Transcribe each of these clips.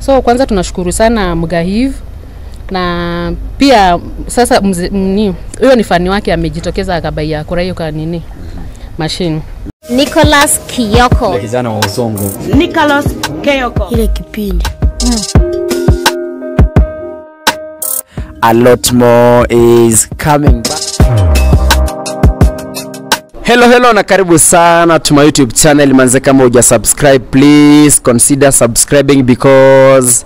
So kwanza tunashukuru sana Mgahiv na pia sasa huyo ni fani wake amejitokeza akabaia kura ka nini mashini Nicholas Kiyoko. kijana wa usongo Nicholas Kioko. Ile kipindi. Mm. a lot more is coming back. Hello hello na karibu sana to my YouTube channel manze, kama uja subscribe please consider subscribing because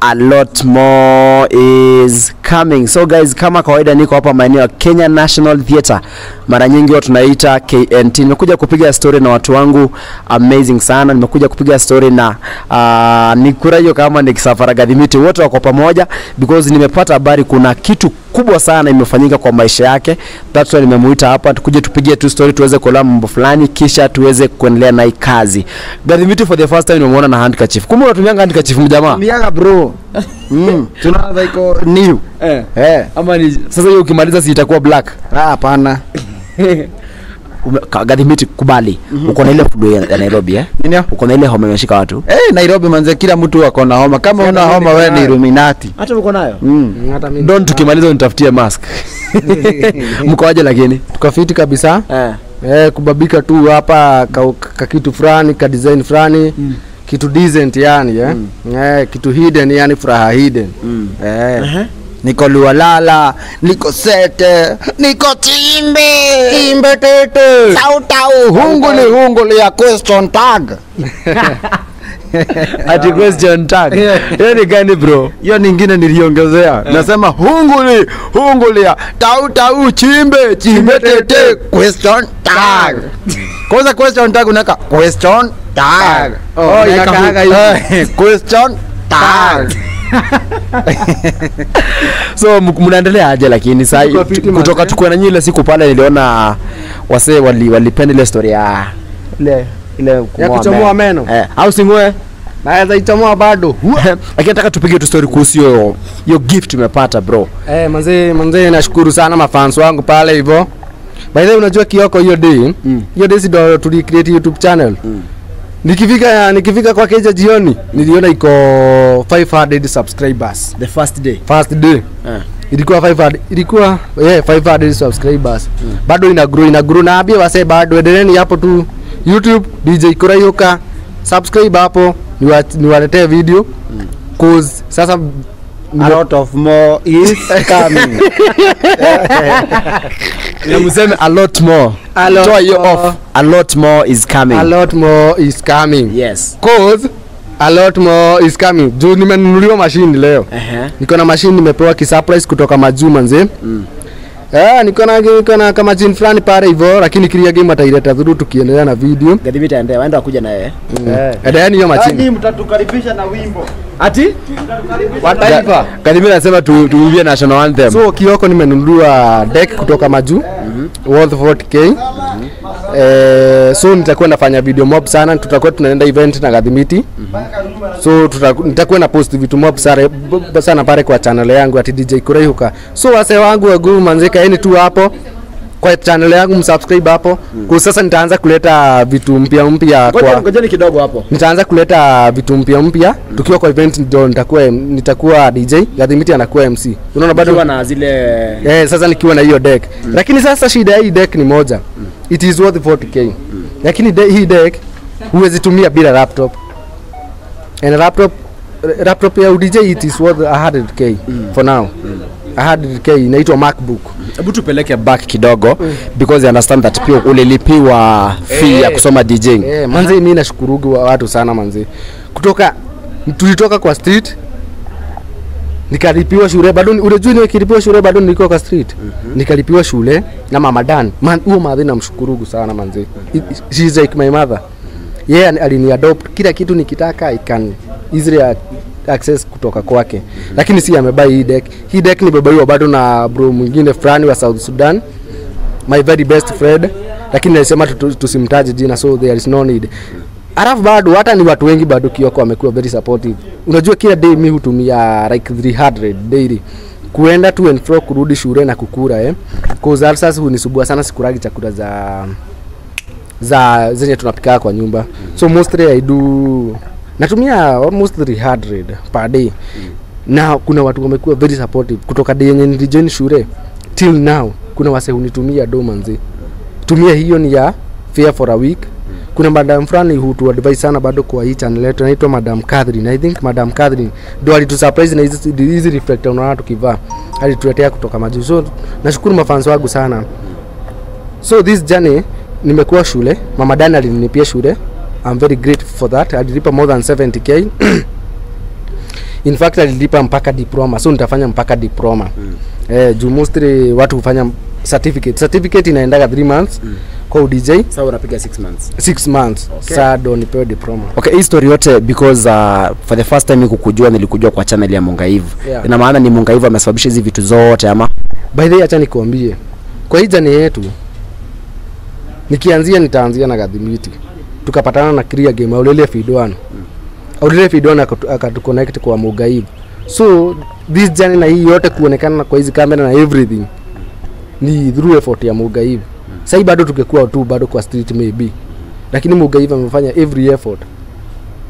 a lot more is coming. So guys, kama kawaida niko hapa maeneo ya Kenya National Theatre, mara nyingi huwa tunaita KNT. Nimekuja kupiga story na watu wangu amazing sana. Nimekuja kupiga story na uh, Nikurayo kama nikisafara Gadhimiti, wote wako pamoja because nimepata habari kuna kitu kubwa sana imefanyika kwa maisha yake. That's why nimemuita hapa tukuje tupigie tu story tuweze kuelewa mambo fulani kisha tuweze kuendelea na kazi. Gadhimiti for the first time nimemuona na handkerchief. Kumbe unatumia handkerchief mjamaa? miaga bro mm. tunaanza iko new Eh. eh Ama ni sasa hiyo ukimaliza si itakuwa black. ah hapana Gadhimiti kubali. Uko na ile flu ya ya Nairobi eh? nini Uko na ile homa imeshika watu. eh Nairobi manze kila mtu ako na homa kama una homa wewe ni Illuminati Hata uko nayo? mm. Don tukimaliza nitafutie mask. Mkoaje lakini? tukafiti kabisa Eh. eh, kubabika tu hapa ka, ka kitu fulani ka design fulani mm. kitu decent yani eh? Mm. Eh, kitu hidden yani furaha hidden Mm. eh. Niko lualala niko sete niko timbe. Timbe tete. Sautau hunguli hunguli ya question tag. Ati question tag. Hiyo ni gani bro? hiyo ningine niliongezea. Nasema hunguli hunguli ya tau tau chimbe chimbe tete question tag. Kwanza question tag unaka question tag. Oh, unaweka inakaaga hivi. eh, question tag So mnaendelea aje lakini tu- kutoka tukue na nyile ile siku pale niliona wasee wali walipenda ile story ya ile ile kuchomoa meno. Eh, au singwe naweza ichomoa bado. Lakini nataka tupige tu story kuhusu hiyo hiyo gift umepata bro. eh, manzee manzee nashukuru sana mafans wangu pale hivyo by the way unajua kioko hiyo day hiyo day si ndo tuli create youtube channel nikifika nikifika kwa keja jioni niliona iko 500 subscribers The first day. first day Eh. ilikuwa 500 ilikuwa yeah, 500 subscribers Mm. bado ina grow ina grow na abia wase bado endeleeni hapo tu youtube dj kuraiuka subscribe hapo niwaletee video Mm. cause sasa a lot of more is coming Na mseme a lot more. A lot Toa hiyo more. off. A lot more is coming. a lot more is coming Yes. cause a lot more is coming juu nimenunuliwa mashini leo uh -huh. niko na mashini nimepewa kisurprise kutoka majuu manze Eh, niko na niko na kama jini fulani pale hivyo lakini kilia game ataileta dhuru tukiendelea na video Gadhimiti aende waenda kuja na yeye. endeleeni hiyo machini mtatukaribisha na wimbo Ati? wa taifa. Gadhimiti anasema tu tuimbie national anthem. so kioko nimenunua deck kutoka Maju mm -hmm. worth 40k eh, so nitakuwa nafanya video mob sana. Tutakuwa tunaenda event na gadhimiti so nitakuwa na post vitu mob sana, sana pale kwa channel yangu ati DJ Kuraihuka. So wase wangu waguu manzika yani tu hapo kwa channel yangu msubscribe hapo kwa sasa nitaanza kuleta vitu mpya mpya kwa ngojeni kidogo hapo. nitaanza kuleta vitu mpya mpya mm. tukiwa kwa event ndio nitakuwa nitakuwa DJ Gadhimiti anakuwa MC unaona bado na zile Eh, sasa nikiwa na hiyo deck mm. lakini sasa shida ya hii deck ni moja mm. it is worth 40k mm. lakini de, hii deck huwezi tumia bila laptop and laptop laptop ya DJ it is worth 100k mm. for now 100k inaitwa macbook hebu tupeleke back kidogo mm. because I understand that pia ulilipiwa fee hey, ya kusoma DJing. Hey, manzi mimi nashukurugi wa watu sana manzi kutoka tulitoka kwa street nikalipiwa shule bado unajua nikilipiwa shule bado nilikuwa kwa street mm -hmm. nikalipiwa shule na mama Dan man huo madhi namshukurugu sana manzi It- she is like my mother yeye yeah, alini adopt kila kitu nikitaka I can easily access kutoka kwake. Mm -hmm. lakini si amebai hii deck. Hii deck nimebaiwa bado na bro mwingine fulani wa South Sudan. My very best friend. Lakini alisema tusimtaje jina so there is no need. Alafu bado hata ni watu wengi bado kioko wamekuwa very supportive. Unajua kila day mi hutumia like 300 daily. Kuenda to and fro kurudi shule na kukura eh. Cause sasa hunisubua sana sikuragi chakula za za zenye tunapika kwa nyumba. Mm. so mostly i do natumia almost 300 per day. Mm. na kuna watu wamekuwa very supportive. Kutoka day yenye nilijoin shule till now kuna wase hunitumia do manzi tumia hiyo ni ya fair for a week. Kuna madam fulani hutu advise sana bado kwa hii channel yetu naitwa madam Catherine. I think madam Catherine ndo alitusurprise na hizi hizi reflector unaona tukivaa alituletea kutoka majuzi so nashukuru mafans wangu sana. So this journey nimekuwa shule mama Dani alinipia shule I'm very grateful for that alilipa more than 70k in fact alilipa mpaka diploma so nitafanya mpaka diploma mm. eh, juu mostly watu hufanya certificate certificate inaendaga 3 months mm. kwa udj Sasa unapiga 6 months. 6 months okay. saa ndo nipewe diploma Okay, hii story yote because uh, for the first time nikukujua nilikujua kwa channel ya Mungaivu. Yeah. Ina maana ni Mungaivu amesababisha hizi vitu zote ama? by the way acha nikuambie kwa hii jani yetu nikianzia nitaanzia na gadhimiti tukapatana na clear game aulele Fidwano. aulele Fidwano akatu- akatuconnect kwa mugaibu so this journey na hii yote kuonekana kwa hizi kamera na everything ni through effort ya mugaibu Sasa bado tungekuwa tu bado kwa street maybe lakini mugaibu amefanya every effort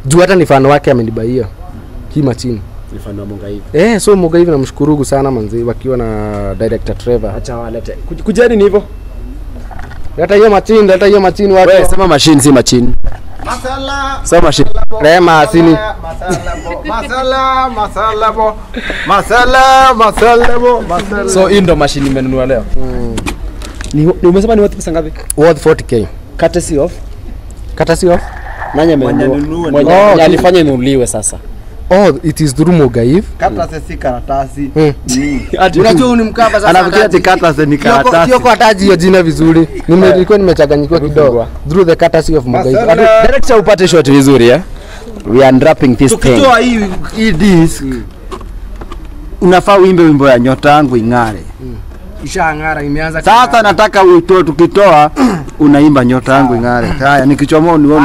juu hata ni fan wake amenibaia hii machini Ni fan wa Mungaivu. eh so mugaibu namshukurugu sana manzi wakiwa na director Trevor Acha walete. kujani Kujeni ni hivyo. Leta hiyo machini leta hiyo machini watu Wewe sema machine si machine. Masala. Sema machine. rema asini Masala, masala bo. Masala, masala bo. Masala. So hii ndo machine nimenunua leo. Ni, ni umesema ni worth pesa ngapi? worth 40k Courtesy of Courtesy of? nani amenunua? Mwenye Oh, alifanya inunuliwe sasa. Oh it is through Mugaif Katlase si karatasi. Hmm. Unajua ni mkapa sasa Anafikiria ati katlase ni karatasi. sio kwa taji hiyo jina vizuri Nime- nilikuwa nimechanganyikiwa kidogo through the courtesy of Masala. director upate shot vizuri eh? We are unwrapping this thing. Tukitoa hii hii disc unafaa uimbe wimbo ya nyota yangu ing'are. ishangara imeanza Sasa nataka uitoe, tukitoa unaimba nyota yangu ing'are. Haya, nikichomoa ni wewe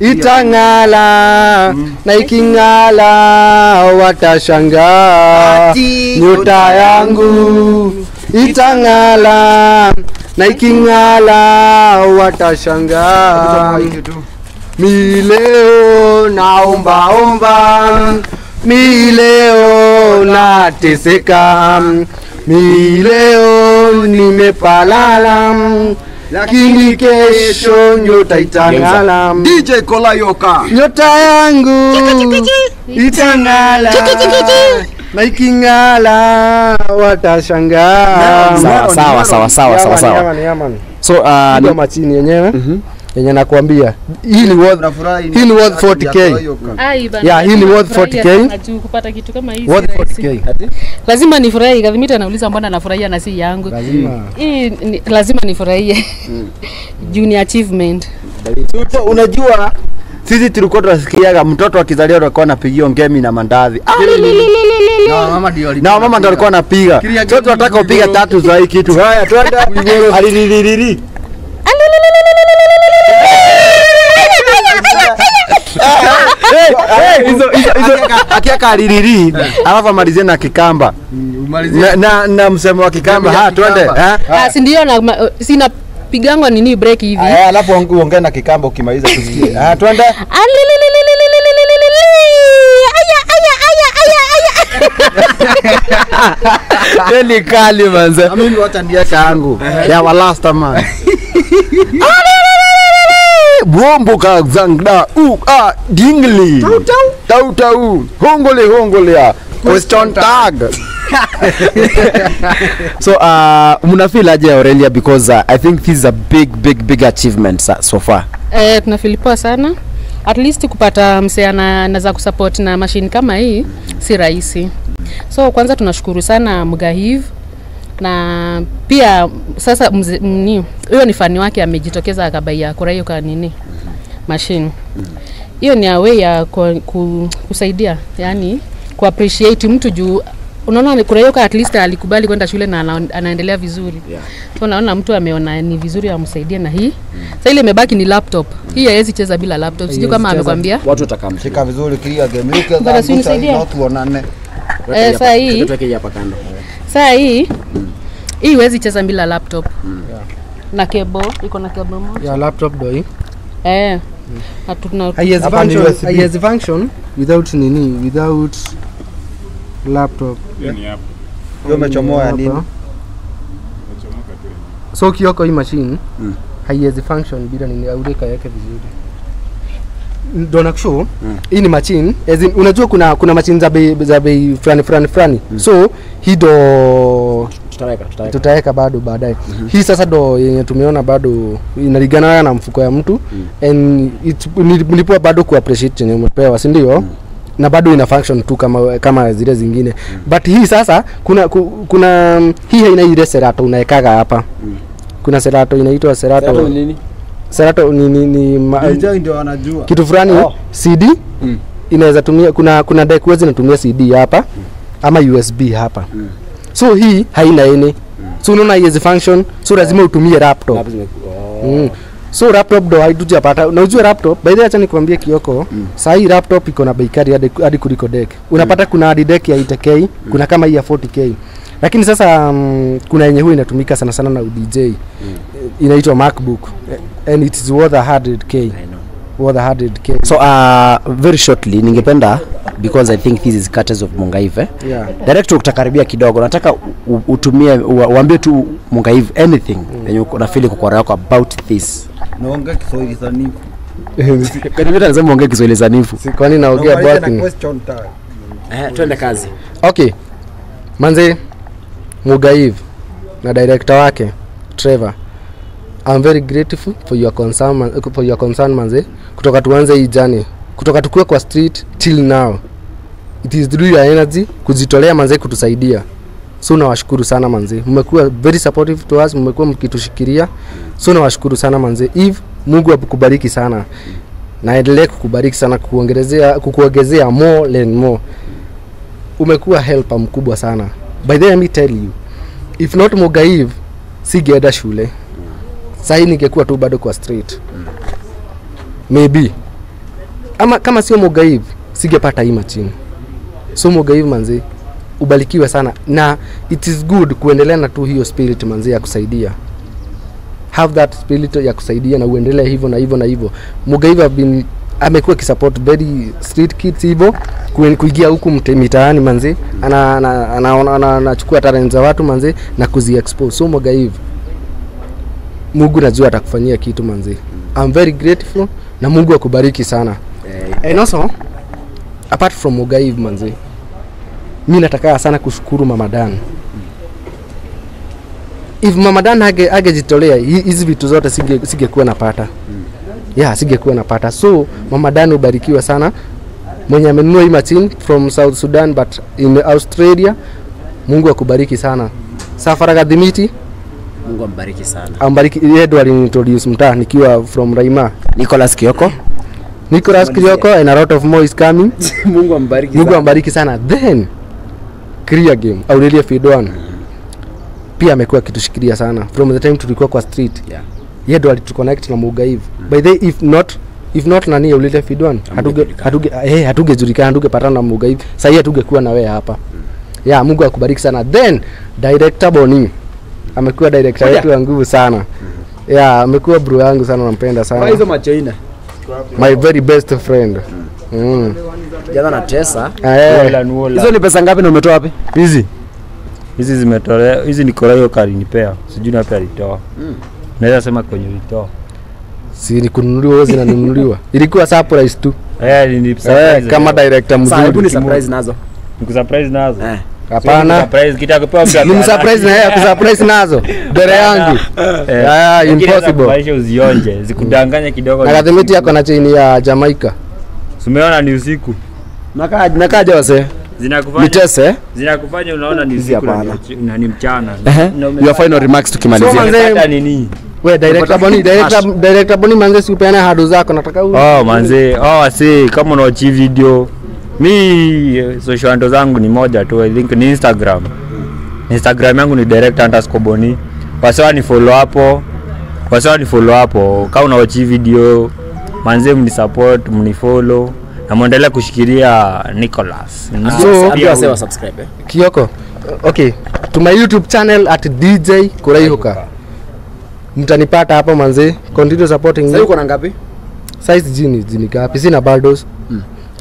itang'ala na iking'ala watashangaa nyota yangu itang'ala na iking'ala watashangaa mileo naombaomba mileo nateseka. Mileo nimepalala lakini kesho nyota itang'ala. DJ Kolayoka. nyota yangu itang'ala. Na iking'ala watashangaa. Sawa sawa sawa sawa sawa. So uh, Ndio ni, machini yenyewe yenye nakwambia hii ni worth Nafurahi hii ni worth 40k Yeah, hii ni worth 40K. kupata kitu kama hizi. Worth 40k lazima nifurahie. Kadhimita anauliza mbona nafurahia na si yangu. Lazima. Hii ni, lazima nifurahie. Juu ni achievement. Unajua sisi tulikuwa tunasikiaga mtoto akizaliwa alikuwa anapigiwa ngemi na mandazi. Ah, na mama ndio na mama ndo alikuwa anapiga. Sasa tunataka upiga tatu za hii kitu. Haya, twende. Alililili akiaka alilili alafu amalizie na kikamba na, msemo wa kikamba ha twende ah, si sina pigangwa nini break hivi eh, alafu uongee na kikamba ukimaliza twende Eli kali manze. Mimi watandia kaangu. Ya walasta man. Bumbuka zangda u a dingli. Tau tau. Tau tau. Hongole hongole ya. Question tag. So uh, mnafeel aje Aurelia because uh, I think this is a big big big achievement uh, so far. Eh, tunafilipoa sana at least kupata msee ana- anaweza kusupport na mashini kama hii si rahisi so kwanza tunashukuru sana mgahiv na pia sasa mni huyo ni fani wake amejitokeza akabaia kura hiyo ka nini? Mashine hiyo ni awe ya ku, ku, kusaidia yani ku appreciate mtu juu unaona kurayoka at least alikubali kwenda shule na ana, anaendelea vizuri. Yeah. so naona mtu ameona ni vizuri amsaidie na hii. Sasa ile imebaki ni laptop. Hii haiwezi cheza bila laptop. Sijui kama amekwambia. Watu watakamshika. Vizuri clear game. Look za mtu tuonane. eh, saa hii Tuweke hapa kando. Saa hii hii huwezi cheza bila laptop. Na kebo iko na kebo moja. Ya laptop do hii. Eh. Na tuna haiwezi function haiwezi function without nini? Without laptop. Yeah. umechomoa ya nini? So kioko hii machine mm. haiwezi function bila nini? Aureka yake vizuri. Ndo mm. hii ni machine. As in, unajua kuna kuna machine za bei za bei fulani fulani fulani. So hii ndo tutaweka tutaweka tutaweka bado baadaye. Hii sasa ndo yenye tumeona bado inaligana na mfuko ya mtu. Mm. and it, bado ku appreciate chenye umepewa si ndio? Mm na bado ina function tu kama kama zile zingine. Mm. but hii sasa kuna ku, kuna hii haina ile serato unaekaga hapa. Mm. kuna serato inaitwa serato. Serato nini? Serato ni, ni, ni ma, ndio wanajua. kitu fulani Oh. CD mm. inaweza tumia kuna kuna deck huwezi inatumia CD hapa ama USB hapa mm. so hii haina any so unaona haiwezi function so lazima utumie laptop oh. mm. so laptop ndo haitujapata na ujue laptop by the way acha nikwambie kioko mm. saa hii laptop iko na bei kali hadi kuliko deck unapata kuna hadi deck ya 8k kuna kama hii ya 40k lakini sasa um, kuna yenye huwa inatumika sana sana na udj mm. inaitwa macbook and it is worth 100k worth 100k so uh, very shortly ningependa because i think this is cutters of mungaive. Yeah. Director utakaribia kidogo. Nataka utumie ua- uambie tu mungaive anything. Yenye mm. una feel kwa yako about this. Naongea Kiswahili sanifu. kanimeta nasema ongea kiswahili sanifu. Si- kwani naongea Naongea na question tag. eh, twende kazi. Okay. Manze Mungaive na director wake trevor I'm very grateful for your concern, for your concern manze. Kutoka tuanze hii journey. Kutoka tukue kwa street till now. It is through your energy kujitolea manze kutusaidia. So nawashukuru sana manze. Mmekuwa very supportive to us mmekuwa mkitushikilia so nawashukuru sana manze. If mungu akubariki sana naendelee kukubariki sana kukuongezea kukuongezea more and more. Umekuwa helper mkubwa sana. By the way, let me tell you if not mugaiv sigeenda shule sahii ningekuwa tu bado kwa street. Maybe. Ama kama sio Mogaiv singepata hii machini so Mogaiv manzi ubarikiwe sana. Na it is good kuendelea na tu hiyo spirit manzi ya kusaidia. Have that spirit ya kusaidia na uendelee hivyo na hivyo na hivyo. Mugaiv have been amekuwa kisupport very street kids hivyo kuingia huku mitaani manzi anachukua ana, ana, ana, ana, anachukua talent za watu manzi na kuzi expose so mugaiv mungu najua atakufanyia kitu manzi I'm very grateful na mungu akubariki sana. Hey. and also apart from mugaiv manzi mi nataka sana kushukuru mamadan if mamadan age agejitolea hi- hizi vitu zote sige- singekuwa napata. Yeah singekuwa napata. So mamadan ubarikiwe sana. Mwenye amenunua hii machine from south sudan but in australia mungu akubariki sana. Safara gadhimiti mungu ambariki sana. Ambariki yeye ndo aliniintroduce mtaa nikiwa from raima. Nicholas kioko Nicholas Kioko and a lot of more is coming. Mungu ambariki mungu ambariki sana. Then clear game aurelia fidwan pia amekuwa kitushikilia sana. From the time tulikuwa kwa street Yeah. yeye ndo alituconnect na mugaiv by the way, if not if not nani aurelia fidwan hatuge hatuge eh hatuge patana na mugaiv sasa hatungekuwa na wewe hapa. Yeah mungu akubariki sana. Then director boni amekuwa director wetu wa nguvu sana. Yeah amekuwa bro yangu sana nampenda sana. Hizo ine my very best friend. Mm. jana na tesa eh, ni wala. hizo ni pesa ngapi na umetoa wapi? Hizi. Hizi zimetolea hizi ni Korayo kalinipea sijui napi alitoa. Mm. naweza sema kwenye ulitoa si ni kununuliwa huwa zinanunuliwa. Ilikuwa surprise tu. Eh ni eh, surprise kama leo. director mzuri. hebu ni surprise nazo. Nikusurprise nazo. Eh. Hapana. Ni ambaye- msurprise na yeye akusurprise nazo. Mbele yangu. Eh, Ah, lakini impossible. Maisha uzionje zikudanganya kidogo. Na kadhimiti yako na chini ya Jamaica. Umeona ni usiku? Nakaja nakaja wase? Zinakufanya Mitese. zinakufanya unaona ni usiku na ni- mchana. Your final remarks tukimalizia. Sasa Umepata nini? We director boni director director boni manze si upeane hadu zako nataka Oh manze, oh wasi kama unaachi video. Mi social handle zangu ni moja tu, I think ni Instagram. Instagram yangu ni direct underscore boni. Wasewa ni follow hapo. wasewa ni follow hapo. Kama unawachi video, manze mni support, mni follow na muendelee kushikilia Nicholas. Na So- pia wase subscribe eh? Kioko okay to my YouTube channel at DJ Kuraihuka mtanipata hapo manze. continue supporting Sasa me uko na ngapi? size jini jini gapi sina baldos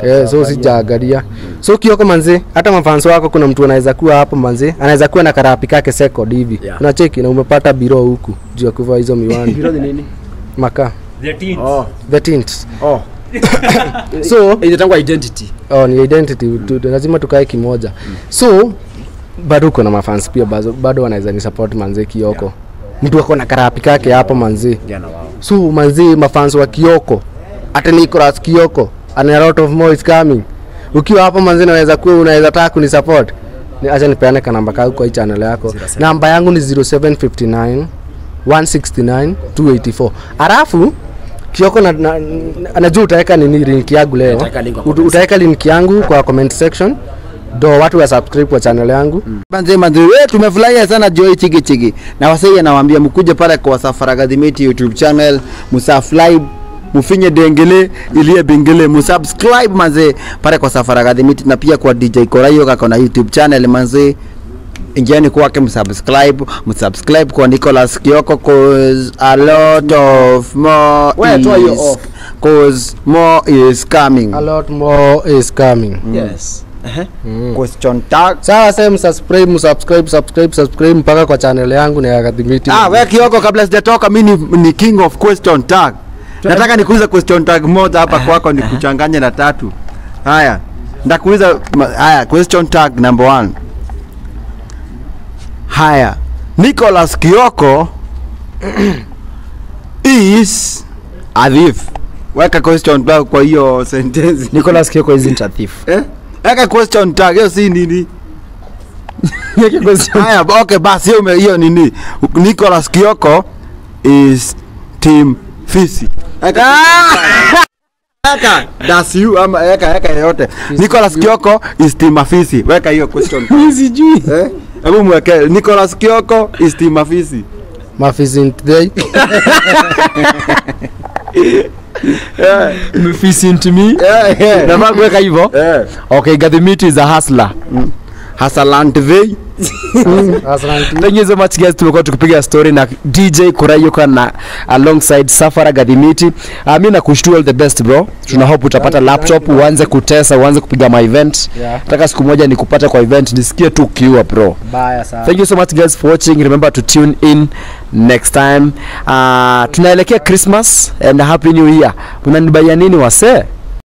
Yeah, so sijaangalia so kioko manzi hata mafans wako kuna mtu anaweza kuwa hapo manzi anaweza kuwa na karapi kake second hivi Yeah. unacheki na umepata biro huku juu ya kuvaa hizo miwani biro ni nini? maka Oh, the tint. oh. so Inaitangwa identity. oh, ni identity tu, tu, lazima tukae kimoja Mm. so bado uko na mafans pia bado, bado wanaweza ni support manzi kioko Yeah. mtu ako na karapi kake hapo manzi Yeah, no, wow. so manzi mafans wa kioko hata Nicholas kioko and a lot of more is coming. Ukiwa hapo manzi naweza kuwa unaweza taka kunisupport. Ni- acha nipeane kanamba kangu kwa hii channel yako. Namba yangu ni 0759 169 284 alafu kioko na, na, najua utaweka nini link yangu leo. Utaweka link yangu kwa comment section. Do watu wa subscribe kwa channel yangu. Banze manze, we tumefurahia sana Joy Chigi Chigi. Na wasai anawaambia mkuje pale kwa Safaragadhimiti YouTube channel, musubscribe mufinye dengele iliye bingele musubscribe manze pale kwa Safari Gadhimiti na pia kwa DJ Korayo kako na YouTube channel manze ingiani kwake msubscribe msubscribe kwa Nicholas Kioko cause a lot of more hiyo is off. cause more is coming a lot more is coming mm. Yes. question tag sawa sasa msubscribe msubscribe subscribe subscribe mpaka kwa channel yangu na ya Gadhimiti Ah, wewe Kioko, kabla sijatoka mi ni, ni king of question tag. Nataka nikuulize question tag moja hapa kwako nikuchanganye na tatu. Haya, ndakuuliza haya question tag number one. Haya, Nicholas Kioko is a thief. Weka question tag kwa hiyo sentence. Nicholas Kioko isn't a thief. Eh? Weka question tag, hiyo si nini? Haya, okay, basi hiyo hiyo nini? Nicholas Kioko is team Fisi. Eka Eka, that's you ama eka eka yote. Nicholas Kioko is team Afisi. Weka hiyo question. Sijui. Eh? Hebu mweke Nicholas Kioko is team Afisi. Mafisint day to me. Yeah, eh. Nafaa kuweka hivyo. Yeah. Okay, Gadhimiti is a hustler. Hasalant Vey. asante Thank you so much guys, tumekuwa tukipiga story na DJ Kurayuka na alongside Safara Gadhimiti. Uh, mimi nakushtua all the best bro. Tuna hope utapata laptop, uanze kutesa, uanze kupiga ma event. Yeah. Nataka siku moja nikupata kwa event, nisikie tu ukiwa bro. baya sana Thank you so much guys for watching. Remember to tune in next time. Uh, tunaelekea Christmas and happy new year. Unanibaia nini wasee?